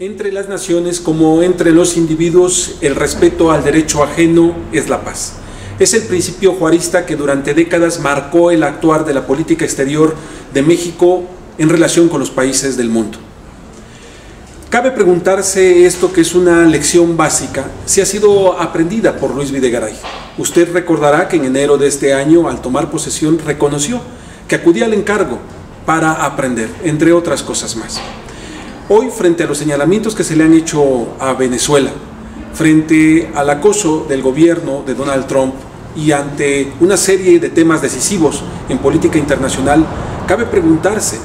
Entre las naciones como entre los individuos, el respeto al derecho ajeno es la paz. Es el principio juarista que durante décadas marcó el actuar de la política exterior de México en relación con los países del mundo. Cabe preguntarse esto que es una lección básica, si ha sido aprendida por Luis Videgaray. Usted recordará que en enero de este año, al tomar posesión, reconoció que acudía al encargo para aprender, entre otras cosas más. Hoy, frente a los señalamientos que se le han hecho a Venezuela, frente al acoso del gobierno de Donald Trump y ante una serie de temas decisivos en política internacional, cabe preguntarse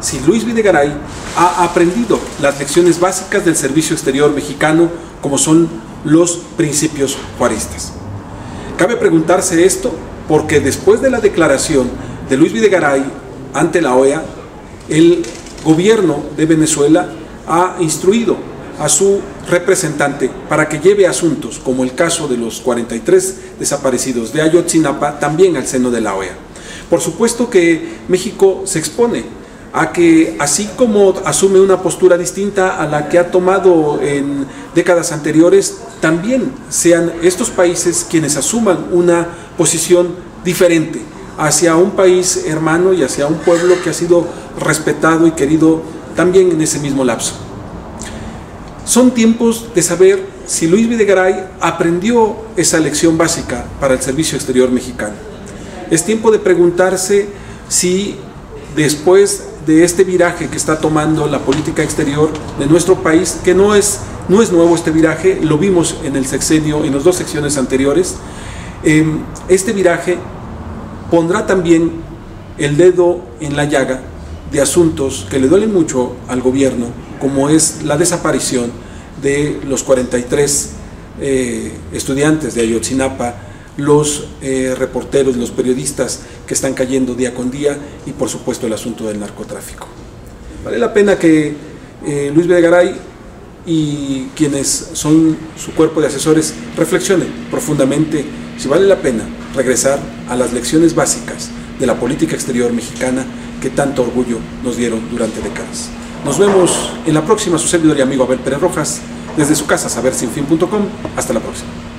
si Luis Videgaray ha aprendido las lecciones básicas del servicio exterior mexicano como son los principios juaristas. Cabe preguntarse esto porque después de la declaración de Luis Videgaray ante la OEA, el gobierno de Venezuela ha instruido a su representante para que lleve asuntos como el caso de los 43 desaparecidos de Ayotzinapa también al seno de la OEA. Por supuesto que México se expone a que así como asume una postura distinta a la que ha tomado en décadas anteriores, también sean estos países quienes asuman una posición diferente hacia un país hermano y hacia un pueblo que ha sido respetado y querido también en ese mismo lapso. Son tiempos de saber si Luis Videgaray aprendió esa lección básica para el servicio exterior mexicano. Es tiempo de preguntarse si después de este viraje que está tomando la política exterior de nuestro país, que no es, no es nuevo este viraje, lo vimos en el sexenio, en las dos secciones anteriores, em, este viraje pondrá también el dedo en la llaga de asuntos que le duelen mucho al gobierno, como es la desaparición de los 43 eh, estudiantes de Ayotzinapa, los eh, reporteros, los periodistas que están cayendo día con día y por supuesto el asunto del narcotráfico. Vale la pena que eh, Luis Videgaray y quienes son su cuerpo de asesores reflexionen profundamente si vale la pena regresar a las lecciones básicas de la política exterior mexicana que tanto orgullo nos dieron durante décadas. Nos vemos en la próxima, su servidor y amigo Abel Pérez Rojas, desde su casa sabersinfin.com. Hasta la próxima.